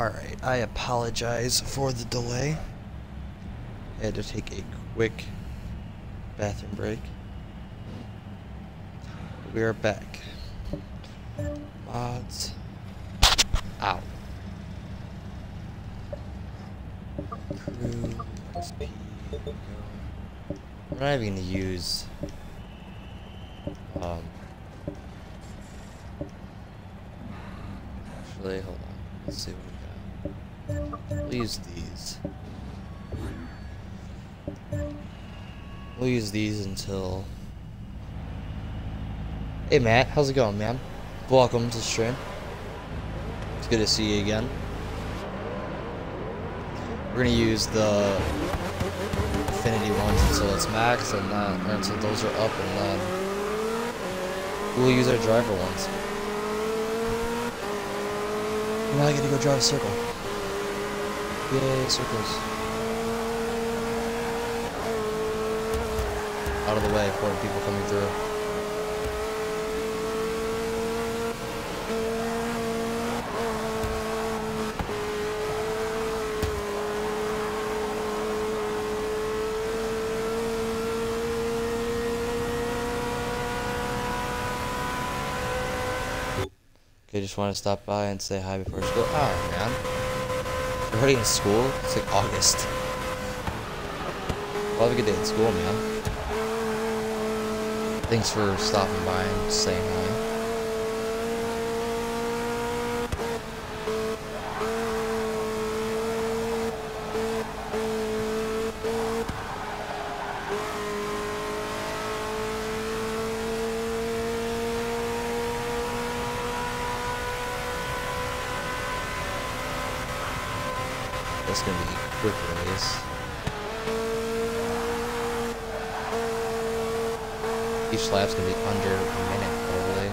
Alright, I apologize for the delay. I had to take a quick bathroom break. We are back. Mods. Out. Crew. XP. We're not even gonna use. Um. Actually, hold on. Let's see what We'll use these. We'll use these until. Hey Matt, how's it going, man? Welcome to the stream. It's good to see you again. We're gonna use the Affinity ones until it's max, and uh, then or until those are up, and then we'll use our driver ones. Now I get to go drive a circle. Yay, circles. Out of the way for people coming through. Okay, just want to stop by and say hi before school. Oh, man. Already in school? It's like August. Well, have a good day at school, man. Thanks for stopping by and saying hi. That's gonna be a quick race. Each lap's gonna be under a minute, probably.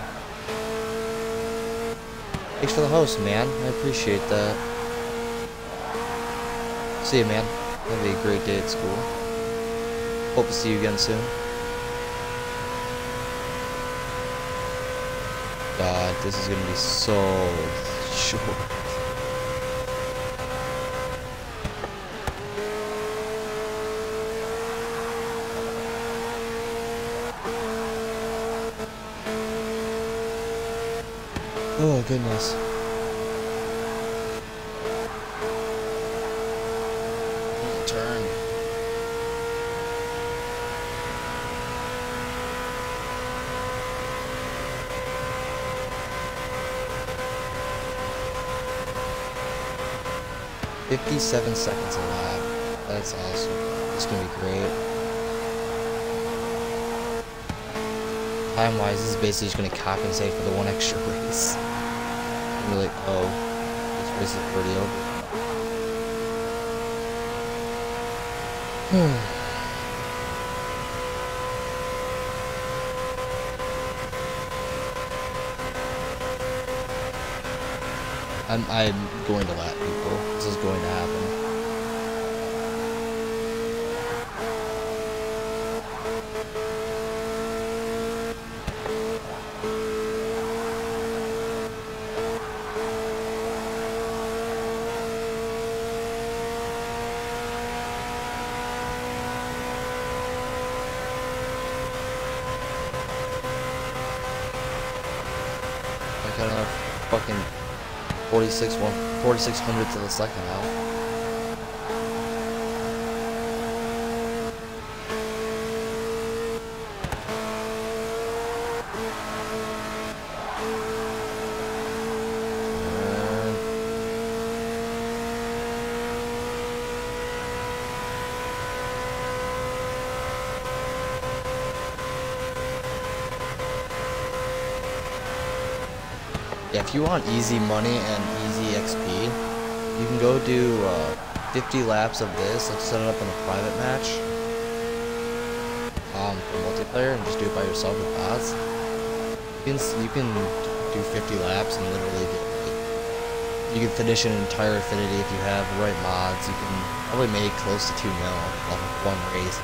Thanks for the host, man. I appreciate that. See you, man. Have a great day at school. Hope to see you again soon. God, this is gonna be so short. Oh goodness. Turn. Fifty-seven seconds alive. That's awesome. It's gonna be great. Time-wise, this is basically just gonna compensate for the one extra race. Like, oh, this race is pretty over. I'm, I'm going to let people. This is going to happen. I got enough fucking 46 one 46 hundredths of second now. If you want easy money and easy XP, you can go do uh, 50 laps of this. Let's set it up in a private match um, for multiplayer and just do it by yourself with bots. You can you can do 50 laps and literally get like, you can finish an entire affinity if you have the right mods. You can probably make close to two mil off of one race.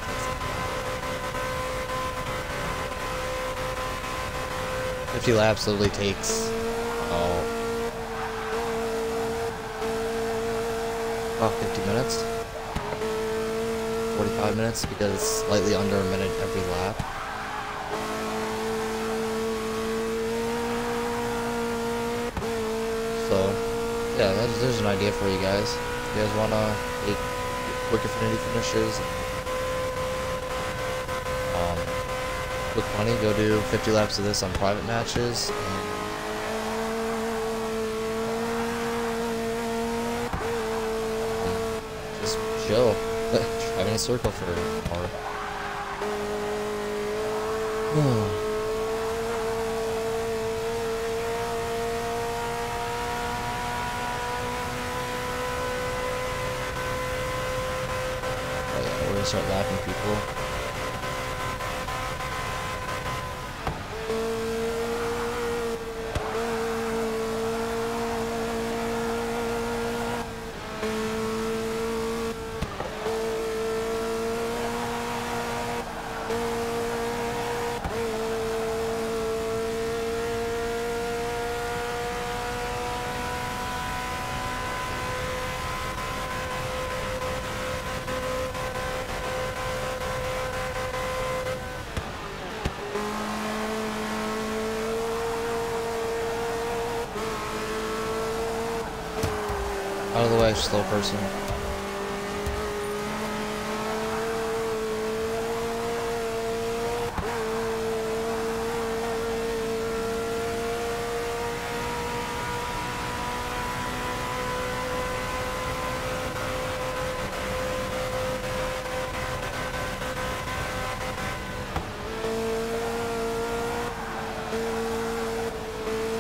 Fifty laps literally takes oh about 50 minutes. 45 minutes because it's slightly under a minute every lap. So, yeah, that's, there's an idea for you guys. If you guys want to make quick affinity finishes, um, money, go do 50 laps of this on private matches. Just chill. Driving in a circle for an hour. Oh yeah, we're gonna start laughing people. Out of the way, slow person.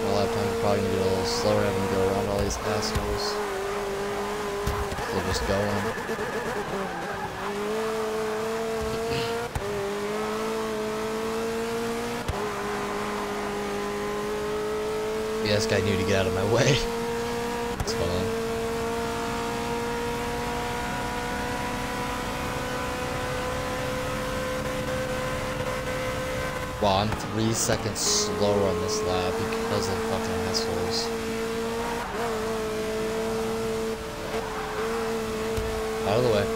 My lap time probably gonna get a little slower having to go around all these assholes. They're just going. Yeah, this guy knew to get out of my way. It's fine. Wow, I'm three seconds slower on this lap because of fucking assholes. Out of the way.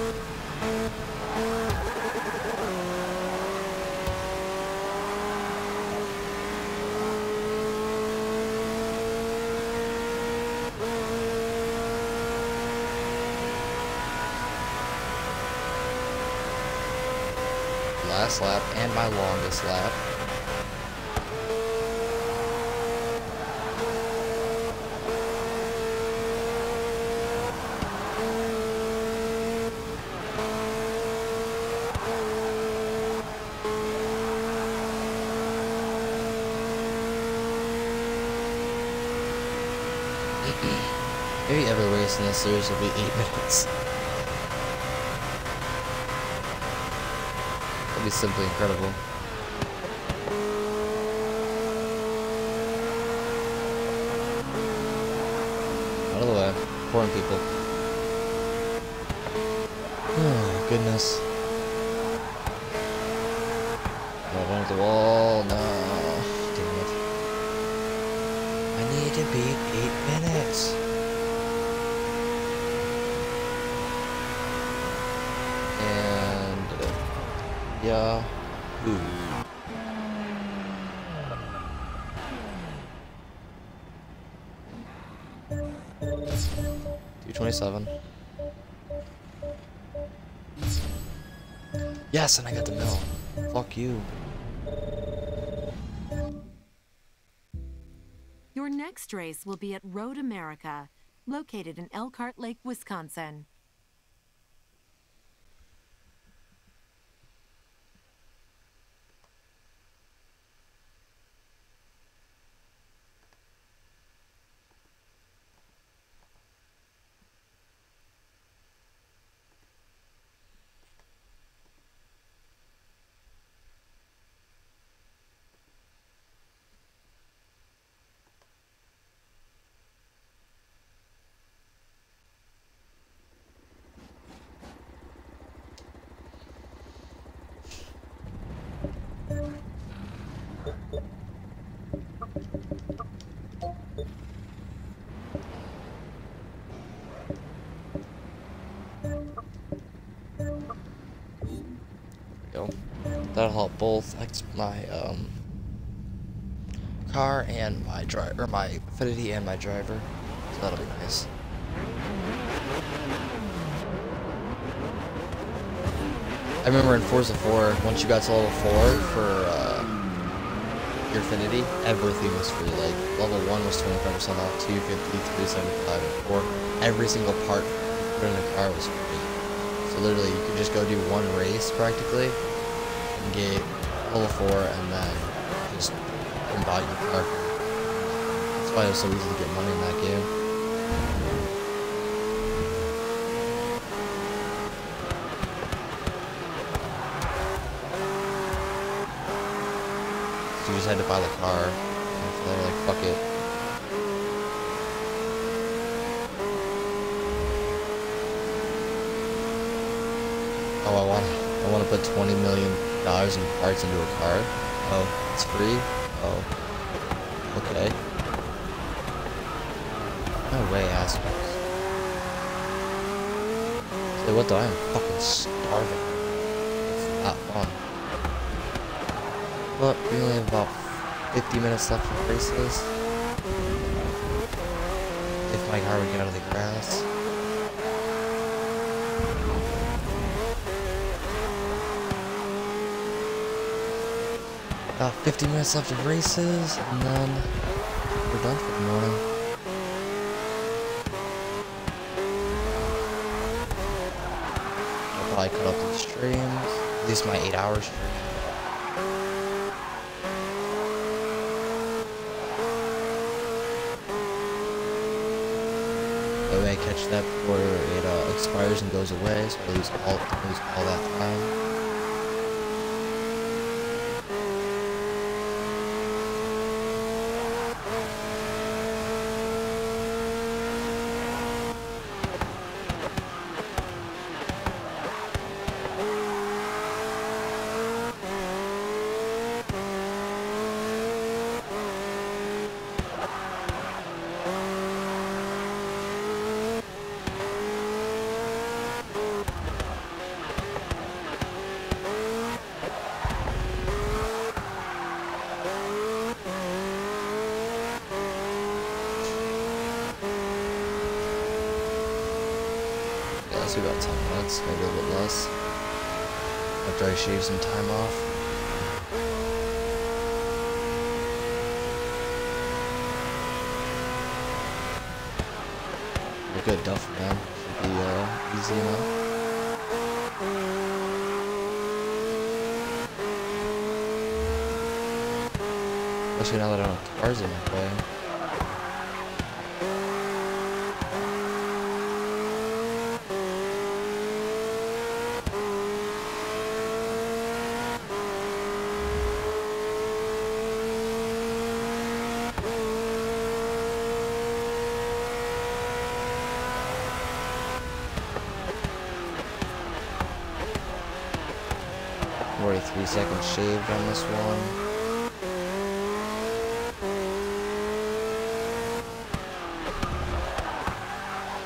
Last lap and my longest lap. Maybe every race in this series will be 8 minutes. Be simply incredible. Out of the way. Important people. Oh, goodness. Right under the wall. No. Damn it. I need to beat 8 minutes. And... yeah. Two twenty-seven. Yes, and I got the mill. Fuck you. Your next race will be at Road America, located in Elkhart Lake, Wisconsin. That'll help both my um, car and my driver, my Affinity and my driver. So that'll be nice. I remember in Forza 4, once you got to level 4 for uh, your Affinity, everything was free. Like, level 1 was 25% off, 2, 50, 3, 75, and 4. Every single part put in the car was free. So literally, you could just go do one race, practically, get level 4, and then just buy your car. That's why it was so easy to get money in that game. So you just had to buy the car. And so they're like, fuck it. Oh, I want, I want to put twenty million dollars in parts into a car. Oh, it's free. Oh, okay. No way, assholes. Say what? though? I am fucking starving. It's not fun. But we only have about 50 minutes left of races. If my car would get out of the grass. About 50 minutes left of races, and then we're done for the morning. I'll probably cut up the streams, at least my 8 hour stream. That way I catch that before it uh, expires and goes away, so I lose all, lose all that time. Yeah, let's do about 10 minutes, maybe a little bit less. After I shave some time off. Good, Duff, man. Should be uh, easy enough. Especially now that I don't have cars in my way. I'm already three seconds shaved on this one.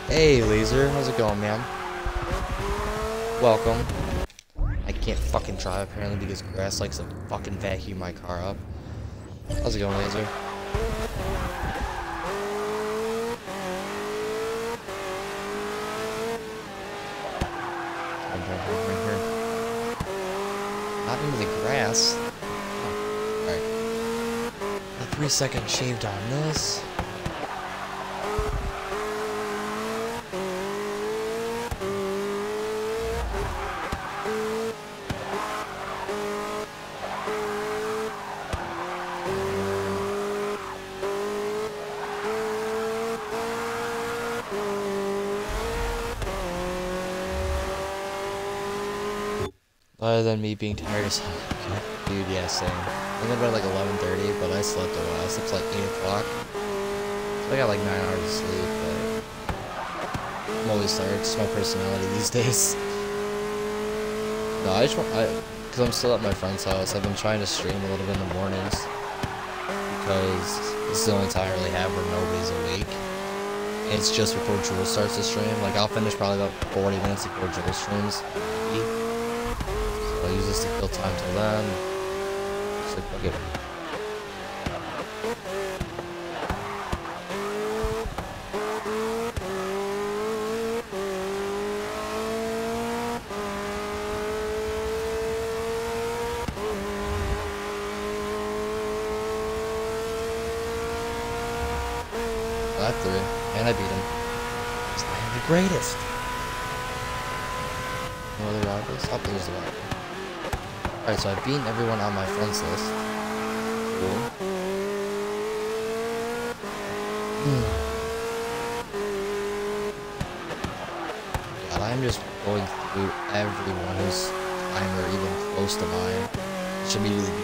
Hey, Laser, how's it going, man? Welcome. I can't fucking drive apparently because grass likes to fucking vacuum my car up. How's it going, Laser? I'm driving right here. Not into Oh, Alright. A three second shaved on this. Other than me being tired as hell. Dude, yeah, same. I went to bed like 11.30, but I slept a while. I slept like 8 o'clock. So I got like 9 hours of sleep, but... I'm always tired. It's my personality these days. No, I just want... I, Because I'm still at my friend's house. I've been trying to stream a little bit in the mornings. Because this is the only time I really have where nobody's awake. And it's just before Jules starts to stream. Like, I'll finish probably about 40 minutes before Jules streams. So I to time. Just like, fuck it. Lap three, and I beat him. 'Cause I am the greatest. No other rivals? Oh, there's the rival. Alright, so I've beaten everyone on my friends list. Cool. Hmm. God, I'm just going through everyone who's time or even close to mine. Should beat them.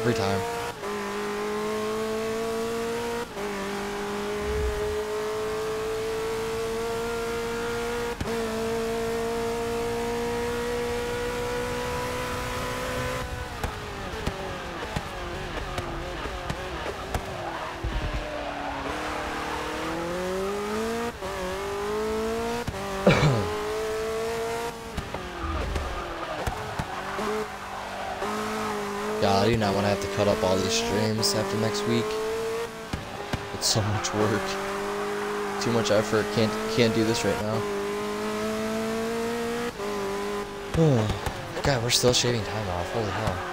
Every time. I have to cut up all these streams after next week. It's so much work. Too much effort. Can't can't do this right now. God, we're still shaving time off. Holy hell.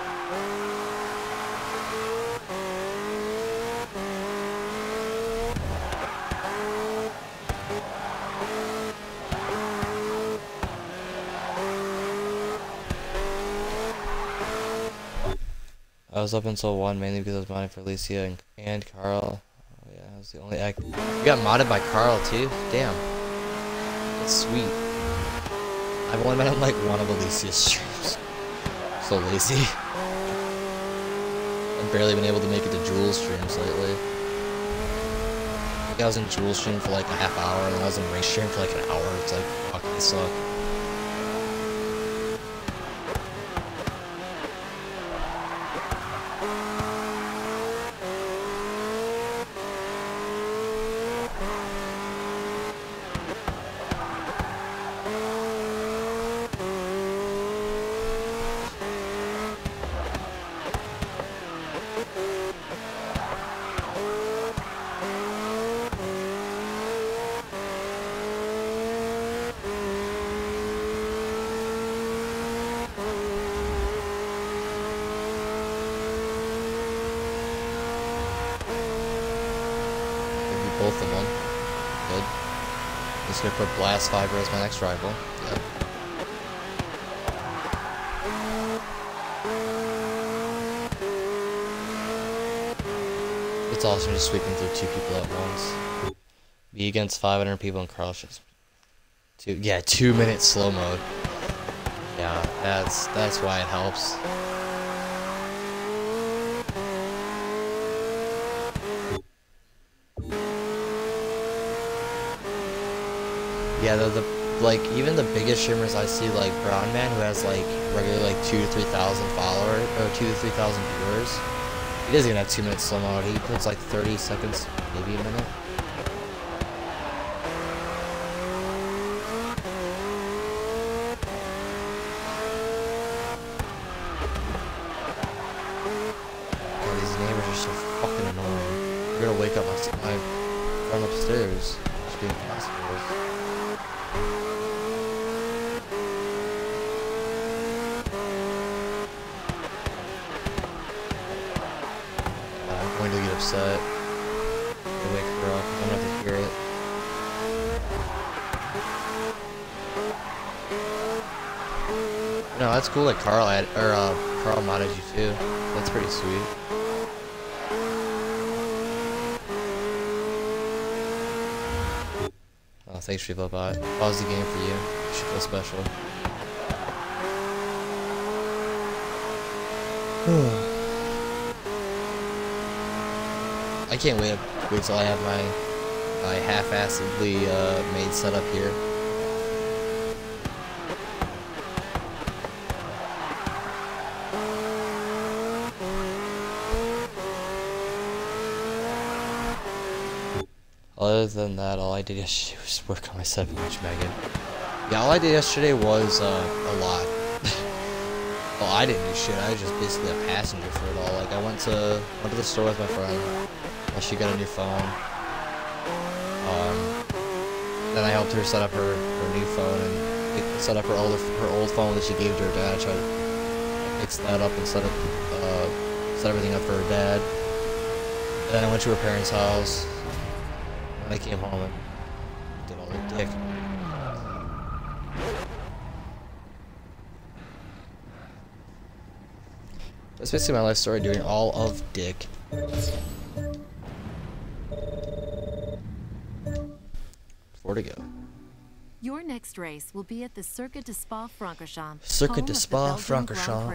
I was up until 1 mainly because I was modding for Alicia and, and Carl. Oh yeah, I was the only act. You got modded by Carl too? Damn. That's sweet. I've only been on like one of Alicia's streams. So lazy. I've barely been able to make it to Jules streams lately. I I was in Jules stream for like a half hour and I was in race stream for like an hour. It's like, fuck, I suck. Maybe both of them. Good. Just gonna put Blast Fiber as my next rival. Yep. It's awesome just sweeping through two people at once. Be against 500 people in Carlshire. Two, yeah, two minute slow mode. Yeah, that's that's why it helps. Yeah, the, the like even the biggest streamers I see like Brown Man who has like regular like two to three thousand followers or two to three thousand viewers. He doesn't even have two minutes slow mode. He puts like thirty seconds, maybe a minute. God, these neighbors are so fucking annoying. You're gonna wake up my, my friend upstairs. Just being assholes. Going to get. I wake her up. I'm gonna have to hear it. No, that's cool that Carl had, or uh, Carl modded you too. That's pretty sweet. Oh, thanks, Bot. Pause the game for you. You should feel special. I can't wait wait till I have my my half-assedly uh, made setup here. Other than that, all I did yesterday was work on my 7-inch Megan. Yeah, all I did yesterday was uh, a lot. I didn't do shit. I was just basically a passenger for it all. Like I went to went to the store with my friend. And she got a new phone. Um, then I helped her set up her, her new phone and set up her older her old phone that she gave to her dad. I tried to fix that up and set up uh, set everything up for her dad. Then I went to her parents' house. And I came home and did all the dick. That's basically my life story doing all of dick. Four to go. Your next race will be at the Circuit de Spa-Francorchamps. Circuit de Spa-Francorchamps.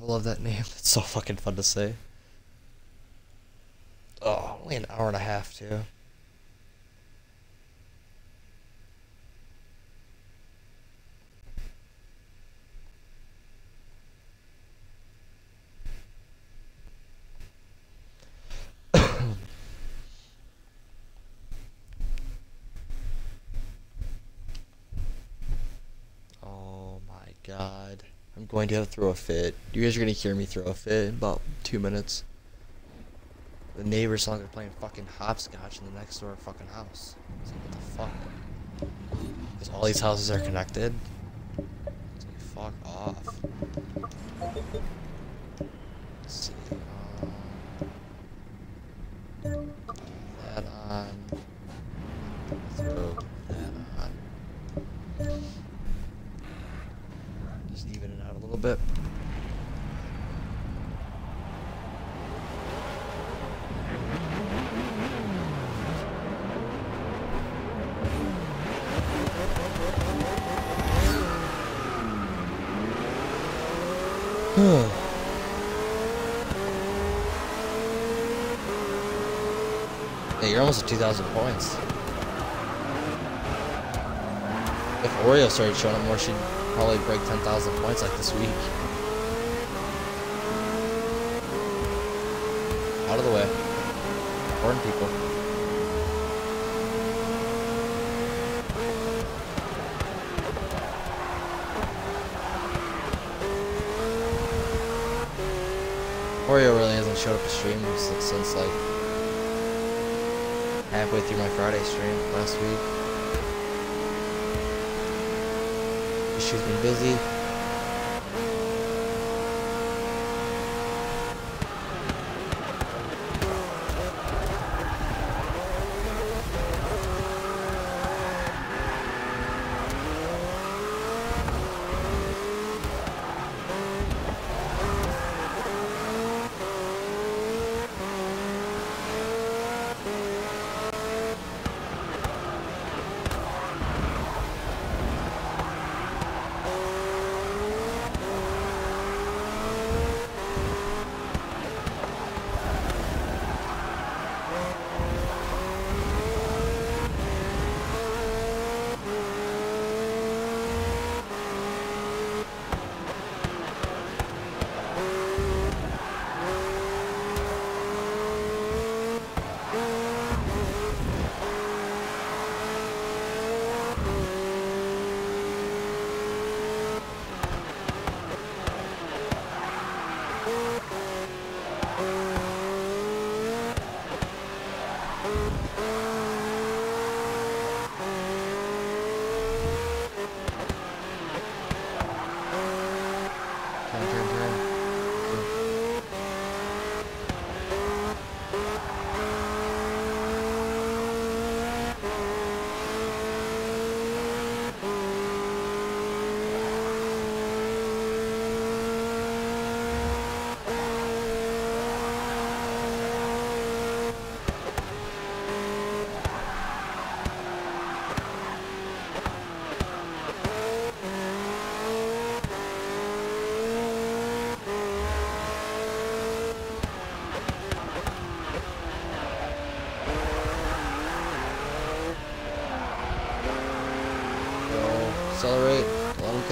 I love that name. It's so fucking fun to say. Oh, only an hour and a half too. Oh my god. I'm going to have to throw a fit. You guys are gonna hear me throw a fit in about two minutes. The neighbors sound like they're playing fucking hopscotch in the next door fucking house. Like, what the fuck? Because all these houses are connected. Like, fuck off. Let's see. Um, that on. Throw that on. Just even it out a little bit. Hey, you're almost at 2,000 points. If Oreo started showing up more, she'd probably break 10,000 points like this week. Out of the way. Important people. Oreo really hasn't showed up to stream since, since like halfway through my Friday stream last week. She's been busy.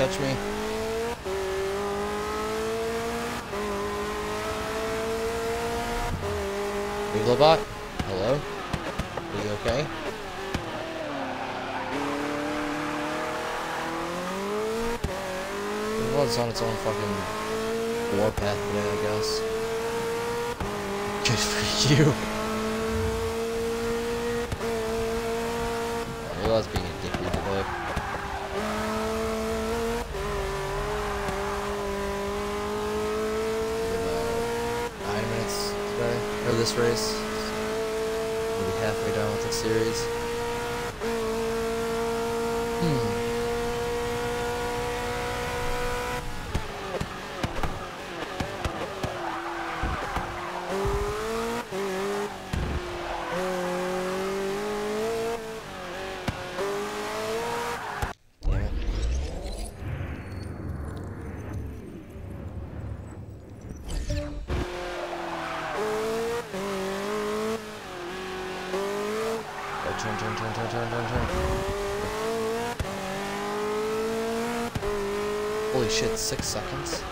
Catch me. Beaglebot? Hello? Are you okay? Well, it's on its own fucking warpath today, I guess. Good for you. I realize being a dick today. About nine minutes or this race. We'll be halfway done with the series. Hmm. Damn it. Oh, turn, turn, turn, turn, turn, turn, turn. Holy shit, six seconds?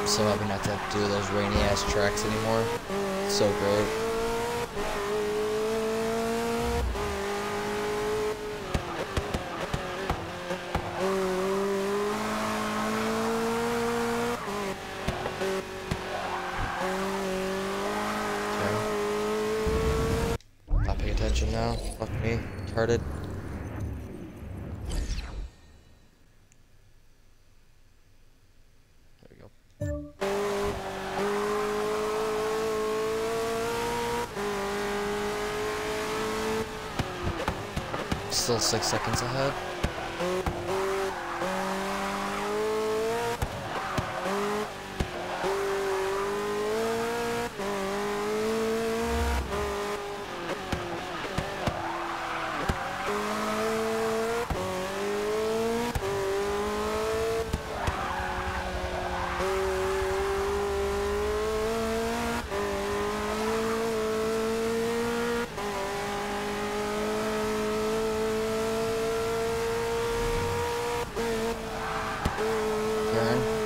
I'm so happy not to have to do those rainy ass tracks anymore. So great. Okay. Not now. Fuck me. Retarded. Still six seconds ahead. Turn.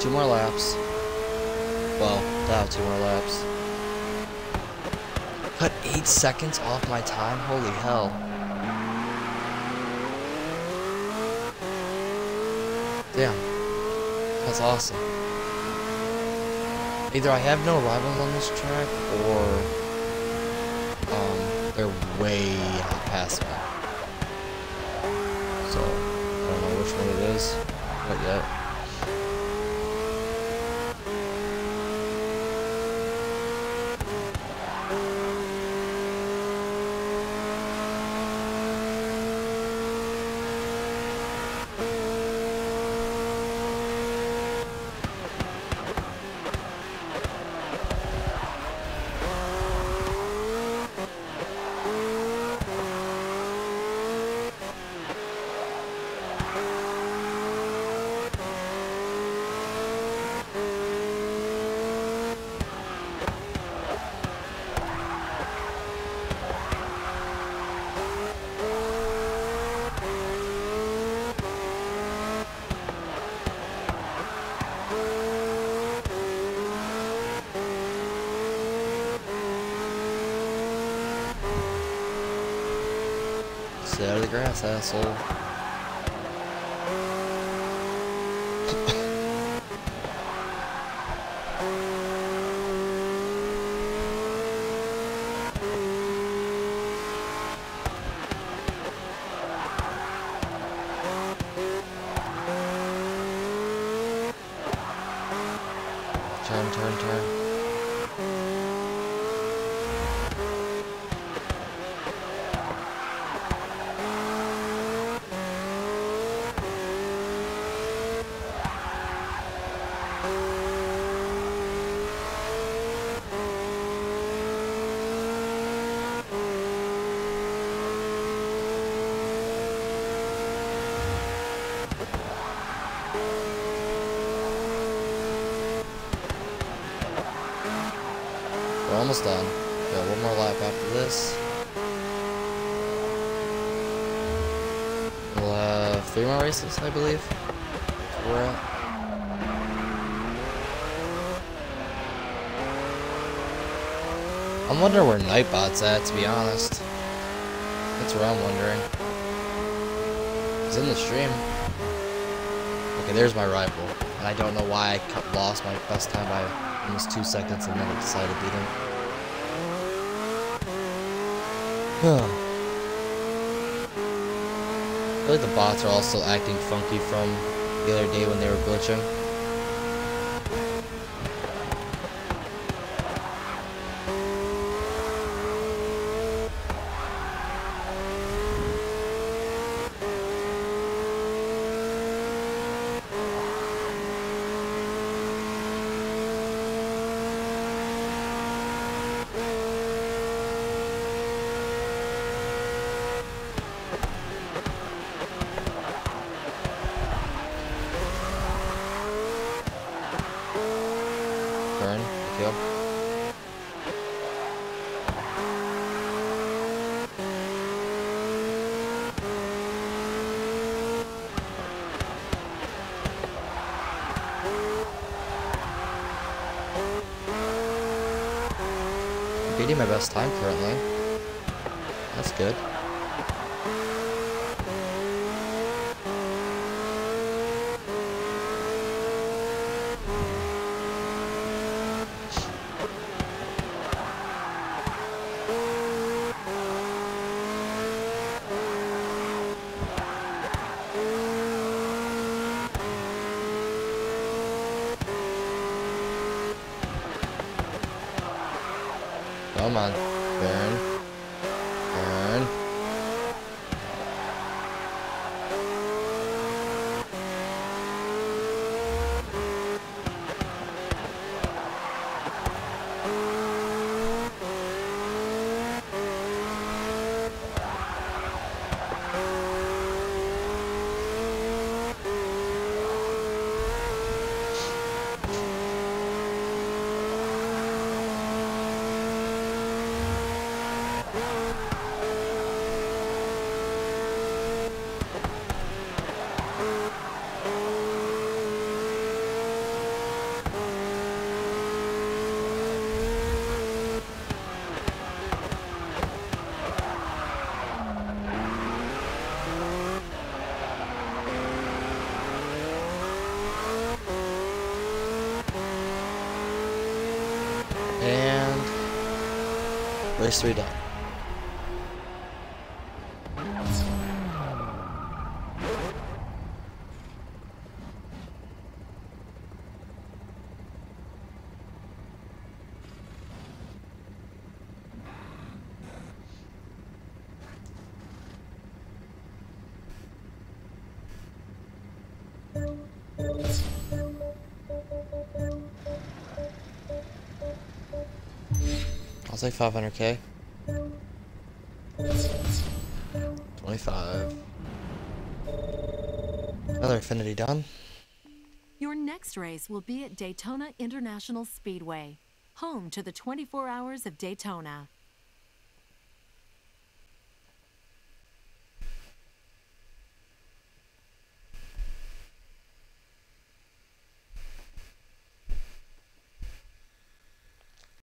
Two more laps. Well, that two more laps. Cut eight seconds off my time? Holy hell. Damn. That's awesome. Either I have no rivals on this track, or um, they're way past me. So, I don't know which one it is, yet. Grass, asshole. Almost done. Got one more lap after this. We'll have three more races, I believe. we're at. I'm wondering where Nightbot's at, to be honest. That's where I'm wondering. He's in the stream. Okay, there's my rival. And I don't know why I lost my best time by almost two seconds and then I decided to beat him. I feel like the bots are all still acting funky from the other day when they were glitching. My best time currently. That's good. Come on. Burn. Race 3 done. I'll take 500k. 25. Another Affinity done. Your next race will be at Daytona International Speedway, home to the 24 Hours of Daytona.